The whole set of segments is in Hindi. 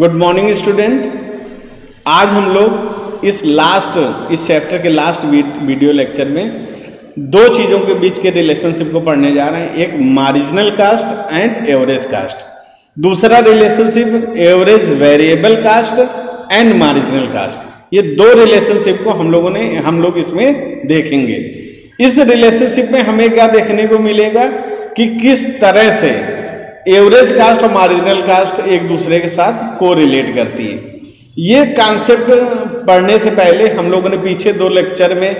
गुड मॉर्निंग स्टूडेंट आज हम लोग इस लास्ट इस चैप्टर के लास्ट वीडियो लेक्चर में दो चीज़ों के बीच के रिलेशनशिप को पढ़ने जा रहे हैं। एक marginal cost and average cost दूसरा relationship average variable cost and marginal cost ये दो रिलेशनशिप को हम लोगों ने, हम लोग इसमें देखेंगे। इस रिलेशनशिप में हमें क्या देखने को मिलेगा कि किस तरह से एवरेज कास्ट और मार्जिनल कास्ट एक दूसरे के साथ को रिलेट करती है। ये कॉन्सेप्ट पढ़ने से पहले हम लोगों ने पीछे दो लेक्चर में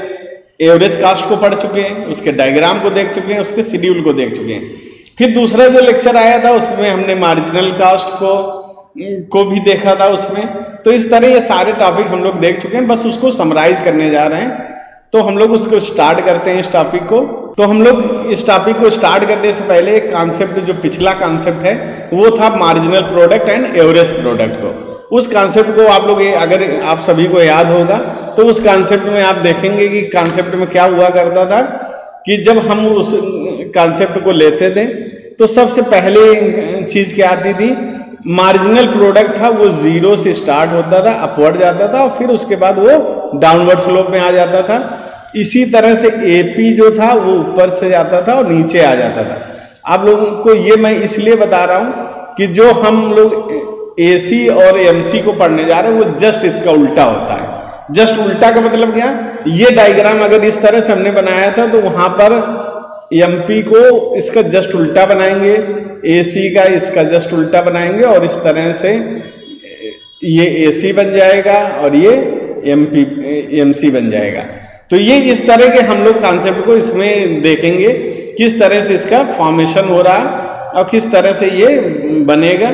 एवरेज कास्ट को पढ़ चुके हैं, उसके डायग्राम को देख चुके हैं, उसके शेड्यूल को देख चुके हैं। फिर दूसरा जो लेक्चर आया था, उसमें हमने मार्जिनल कास्ट को को भी देखा था उसमें। तो इस तरह ये सारे टॉपिक हम लोग देख चुके हैं, बस उसको समराइज करने जा रहे हैं। तो हम लोग उसको स्टार्ट करते हैं इस टॉपिक को। तो हम लोग इस टॉपिक को स्टार्ट करने से पहले एक कॉन्सेप्ट जो पिछला कॉन्सेप्ट है, वो था marginal product and average product को। उस कॉन्सेप्ट को आप लोग अगर आप सभी को याद होगा तो उस कॉन्सेप्ट में आप देखेंगे कि कॉन्सेप्ट में क्या हुआ करता था, कि जब हम उस कॉन्सेप्ट को लेते थे तो सबसे पहले चीज़ क्या आती थी मार्जिनल प्रोडक्ट था, वो ज़ीरो से स्टार्ट होता था अपवर्ड जाता था, और फिर उसके बाद वो डाउनवर्ड स्लोप में आ जाता था। इसी तरह से एपी जो था, वो ऊपर से जाता था और नीचे आ जाता था। आप लोगों को ये मैं इसलिए बता रहा हूँ कि जो हम लोग एसी और एमसी को पढ़ने जा रहे हैं, वो जस्ट इसका उल्टा होता है। जस्ट उल्टा का मतलब क्या? ये डायग्राम अगर इस तरह से हमने बनाया था तो वहाँ पर एमपी को इसका जस्ट उल्टा बनाएँगे एसी का इसका जस्ट उल्टा बनाएँगे और इस तरह से ये एसी बन जाएगा और ये एमपी एमसी बन जाएगा। तो ये इस तरह के हम लोग कॉन्सेप्ट को इसमें देखेंगे, किस तरह से इसका फॉर्मेशन हो रहा है और किस तरह से ये बनेगा।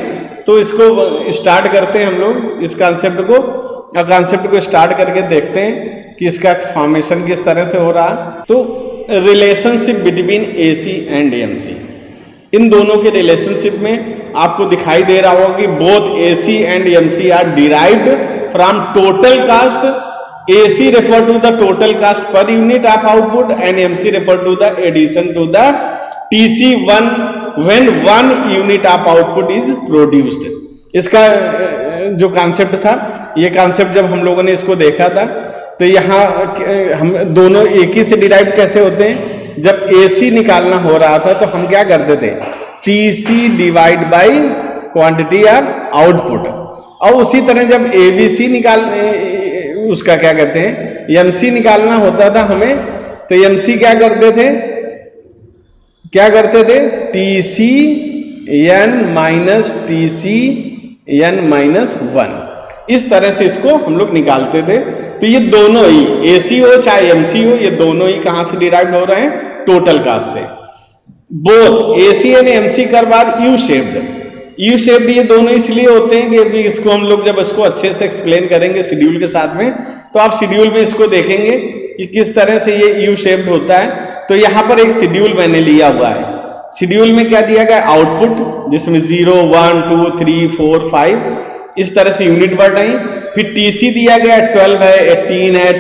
तो इसको स्टार्ट करते हैं हम लोग, इस कॉन्सेप्ट को। और कॉन्सेप्ट को स्टार्ट करके देखते हैं कि इसका फॉर्मेशन किस तरह से हो रहा है। तो relationship between AC and MC इन दोनों के रिलेशनशिप में आपको दिखाई दे रहा होगा कि both AC and MC are derived from total cost AC refer to the total cost per unit of output and MC refer to the addition to the TC one when one unit of output is produced इसका, जो कॉन्सेप्ट था, ये कॉन्सेप्ट जब हम लोगों ने इसको देखा था तो यहाँ, हम दोनों एक ही से डिराइव कैसे होते हैं? जब सी निकालना हो रहा था तो हम क्या करते थे? TC divide by quantity of output और उसी तरह जब ए बी सी निकाल उसका क्या कहते हैं एमसी निकालना होता था हमें तो एमसी क्या करते थे? क्या करते थे? T C N minus T C N minus one इस तरह से इसको हम लोग निकालते थे। तो ये दोनों ही एसी हो चाहे एमसी हो, ये दोनों ही कहाँ से डिराइव हो रहे हैं? टोटल कास्ट से। बोथ एसी एंड एमसी कर बार यू शेप्ड यू शेप ये दोनों इसलिए होते हैं कि अभी इसको हम लोग जब इसको अच्छे से एक्सप्लेन करेंगे शेड्यूल के साथ में तो आप शेड्यूल में इसको देखेंगे कि किस तरह से ये यू शेप्ड होता है। तो यहाँ पर एक शेड्यूल मैंने लिया हुआ है। शेड्यूल में क्या दिया गया? आउटपुट जिसमें zero one two three four five इस तरह से यूनिट बढ़ रही। फिर टीसी दिया गया ट्वेल्व है एटीन है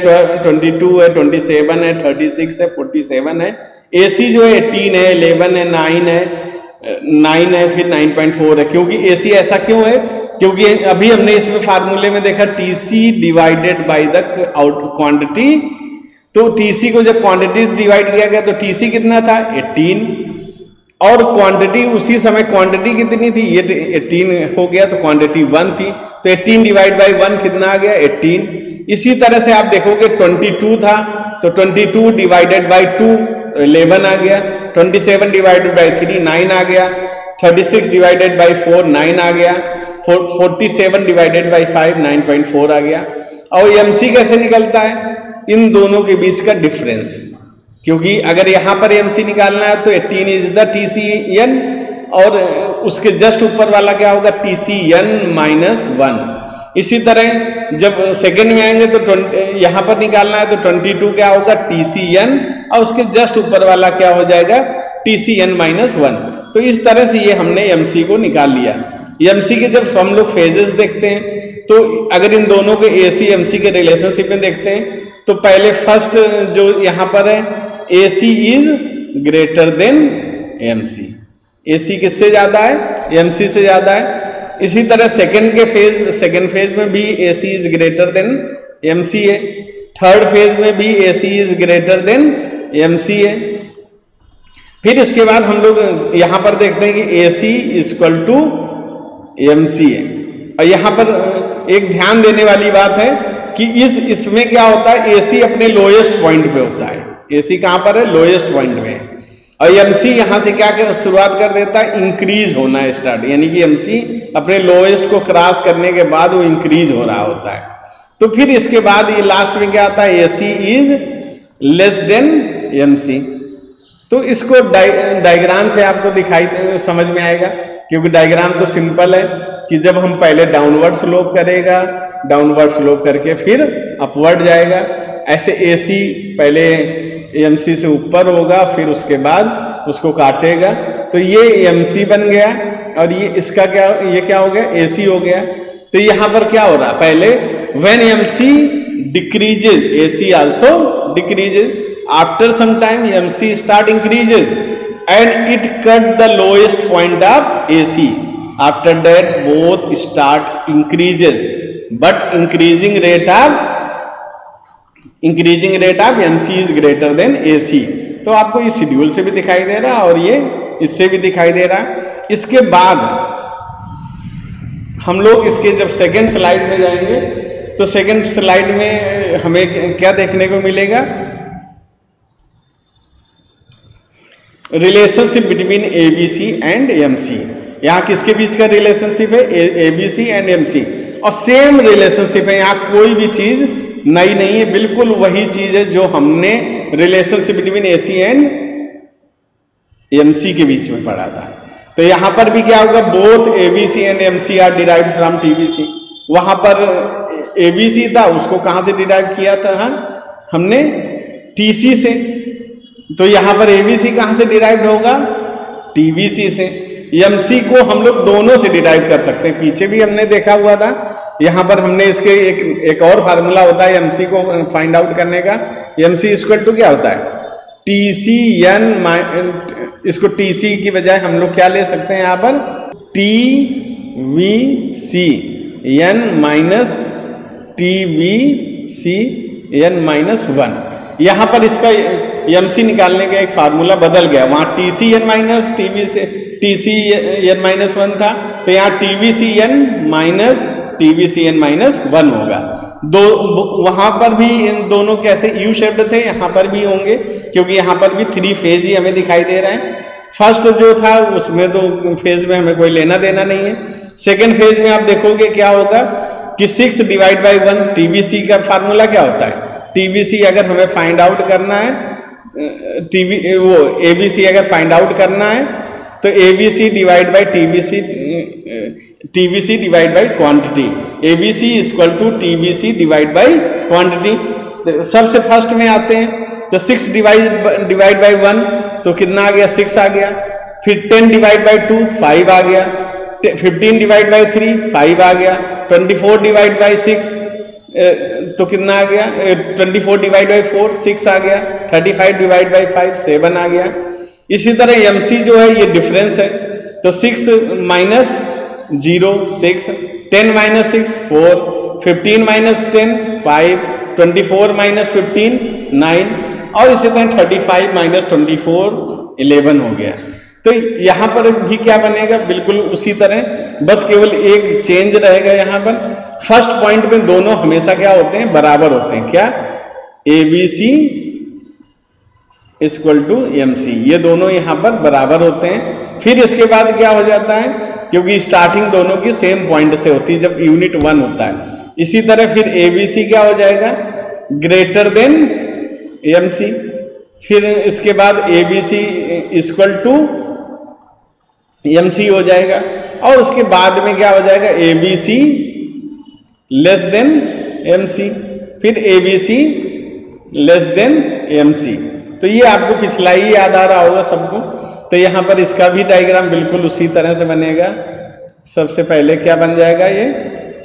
ट्वेंटी टू है ट्वेंटी सेवन है थर्टी सिक्स है फोर्टी सेवन है एसी जो है एटीन है इलेवन है नाइन है। नाइन है, फिर नाइन पॉइंट फोर है। क्योंकि एसी ऐसा क्यों है? क्योंकि अभी हमने इसमें फार्मूले में देखा TC divided by the out quantity तो टीसी को जब क्वांटिटी डिवाइड किया गया तो टीसी कितना था? 18 और क्वांटिटी उसी समय क्वांटिटी कितनी थी? ये 18 हो गया तो क्वांटिटी 1 थी। तो 18 डिवाइड बाय 1 कितना आ गया? 18 इसी तरह से आप देखोगे 22 था तो 22 डिवाइडेड बाय 2 तो 11 आ गया 27 डिवाइडेड बाई थ्री नाइन आ गया 36 डिवाइडेड बाई फोर नाइन आ गया 47 divided by five nine point four आ गया। और एमसी कैसे निकलता है? इन दोनों के बीच का डिफरेंस क्योंकि अगर यहाँ पर एमसी निकालना है तो 18 is the T C N और उसके जस्ट ऊपर वाला क्या होगा? T C N minus one इसी तरह जब सेकंड में आएँगे तो ट्वेंटी यहाँ पर निकालना है तो 22 क्या होगा? टी सी एन और उसके जस्ट ऊपर वाला क्या हो जाएगा? T C N minus one तो इस तरह से ये हमने एम सी को निकाल लिया। एम सी के जब हम लोग फेजेस देखते हैं तो अगर इन दोनों के ए सी एम सी के रिलेशनशिप में देखते हैं तो पहले फ़र्स्ट जो यहाँ पर है A C is greater than M C A C किससे ज़्यादा है? एम सी से ज़्यादा है। इसी तरह सेकेंड के फ़ेज़ सेकेंड फ़ेज़ में भी A C is greater than M C A third phase में भी A C is greater than M C A फिर इसके बाद हम लोग यहाँ पर देखते हैं कि A C equal to M C A और यहाँ पर एक ध्यान देने वाली बात है कि इस, इसमें क्या होता है? ए सी अपने लोएस्ट पॉइंट पे होता है। ए सी कहाँ पर है? लोएस्ट पॉइंट में। और एमसी यहाँ से क्या शुरुआत कर देता है इंक्रीज होना स्टार्ट यानी कि एमसी अपने लोएस्ट को क्रॉस करने के बाद वो इंक्रीज हो रहा होता है। तो फिर इसके बाद ये लास्ट में क्या आता है AC is less than MC तो इसको डायग्राम से आपको दिखाई, समझ में आएगा, क्योंकि डायग्राम तो सिंपल है कि जब हम पहले डाउनवर्ड स्लोप करेगा डाउनवर्ड स्लोप करके फिर अपवर्ड जाएगा। ऐसे एसी पहले एमसी से ऊपर होगा, फिर उसके बाद उसको काटेगा। तो ये एमसी बन गया और ये इसका क्या, ये क्या हो गया? एसी हो गया। तो यहाँ पर क्या हो रहा? पहले when MC decreases AC also decreases after some time MC start increases and it cut the lowest point of AC after that both start increases but increasing rate of increasing rate of M C is greater than A C तो आपको इस शेड्यूल से भी दिखाई दे रहा है और ये इससे भी दिखाई दे रहा। है इसके बाद हम लोग इसके जब सेकेंड स्लाइड में जाएँगे तो सेकेंड स्लाइड में हमें क्या देखने को मिलेगा? Relationship between A B C and M C यहाँ किसके बीच का रिलेशनशिप है? A B C and M C और सेम रिलेशनशिप है, यहाँ कोई भी चीज़ नई नहीं है, बिल्कुल वही चीज़ है जो हमने relationship between A C and M C के बीच में पढ़ा था। तो यहाँ पर भी क्या होगा both A B C and M C are derive from TBC वहाँ पर ए बी सी था, उसको कहाँ से डिराइव किया था? हमने टी सी। तो यहाँ पर ए बी कहाँ से डिराइव होगा? T C. से एमसी को हम लोग दोनों से डिराइव कर सकते हैं। पीछे भी हमने देखा हुआ था यहाँ पर हमने इसके एक एक और फार्मूला होता है एमसी को फाइंड आउट करने का। एमसी इक्वल टू क्या होता है? टी सी एन इसको टी सी की बजाय हम लोग क्या ले सकते हैं यहाँ पर? T V C N minus T V C N minus one यहाँ पर इसका एम सी निकालने का एक फार्मूला बदल गया। वहाँ T C N minus T V से T C N minus one था। तो यहाँ T V C N minus T V C N minus one होगा। दो, वहाँ पर भी इन दोनों कैसे यू शेप्ड थे, यहाँ पर भी होंगे, क्योंकि यहाँ पर भी थ्री फ़ेज़ ही हमें दिखाई दे रहे हैं। फ़र्स्ट जो था, उसमें तो फ़ेज़ में हमें कोई लेना देना नहीं है। सेकेंड फ़ेज़ में आप देखोगे क्या होगा, कि six divide by one TBC का फार्मूला क्या होता है? टीबीसी अगर हमें फाइंड आउट करना है टीवी वो एबीसी अगर फाइंड आउट करना है तो A B C divide by T B C T B C divide by quantity A B C equal to T B C divide by quantity सबसे फ़र्स्ट में आते हैं तो six divide divide by one तो कितना आ गया? सिक्स आ गया. फिर ten divide by two five आ गया. Fifteen divide by three five आ गया. Twenty four divide by six तो कितना आ गया? Twenty four divide by four six आ गया. Thirty five divide by five seven आ गया. इसी तरह एम सी जो है, ये डिफरेंस है। तो six minus zero six ten minus six four fifteen minus ten five twenty four minus fifteen nine और इसी तरह thirty five minus twenty four eleven हो गया। तो यहाँ पर भी क्या बनेगा? बिल्कुल उसी तरह। बस केवल एक चेंज रहेगा यहाँ पर। फ़र्स्ट पॉइंट में दोनों हमेशा क्या होते हैं? बराबर होते हैं। क्या? A B C equal to M C. ये दोनों यहाँ पर बराबर होते हैं। फिर इसके बाद क्या हो जाता है? क्योंकि स्टार्टिंग दोनों की सेम पॉइंट से होती है, जब यूनिट वन होता है। इसी तरह फिर ए बी सी क्या हो जाएगा? ग्रेटर देन एम सी फिर इसके बाद A B C equal to M C हो जाएगा। और उसके बाद में क्या हो जाएगा? A B C less than M C फिर A B C less than M C तो ये आपको पिछला ही याद आ रहा होगा सबको। तो यहाँ पर इसका भी डायग्राम बिल्कुल उसी तरह से बनेगा। सबसे पहले क्या बन जाएगा ये?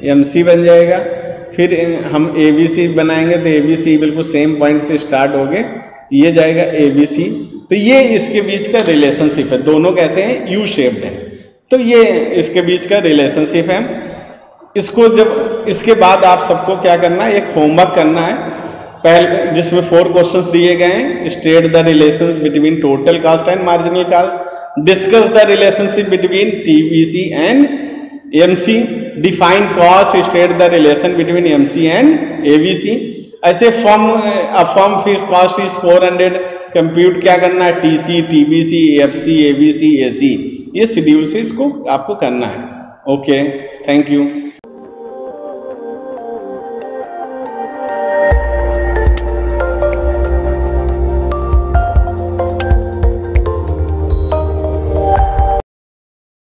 एम सी बन जाएगा। फिर हम ए बी सी बनाएँगे तो ए बी सी बिल्कुल सेम पॉइंट से स्टार्ट हो गए। ये जाएगा ए बी सी तो ये इसके बीच का रिलेशनशिप है। दोनों कैसे हैं? यू शेप्ड है। तो ये इसके बीच का रिलेशनशिप है। इसको जब, इसके बाद आप सबको क्या करना है? एक होमवर्क करना है। पहले जिसमें फोर क्वेश्चंस दिए गए हैं state the relation between total cost and marginal cost discuss the relationship between TBC and MC define cost state the relation between MC and ABC ऐसे form form fees cost is 400 compute क्या करना है? TC TBC FC ABC AC ये शेड्यूल से इसको आपको करना है। Okay thank you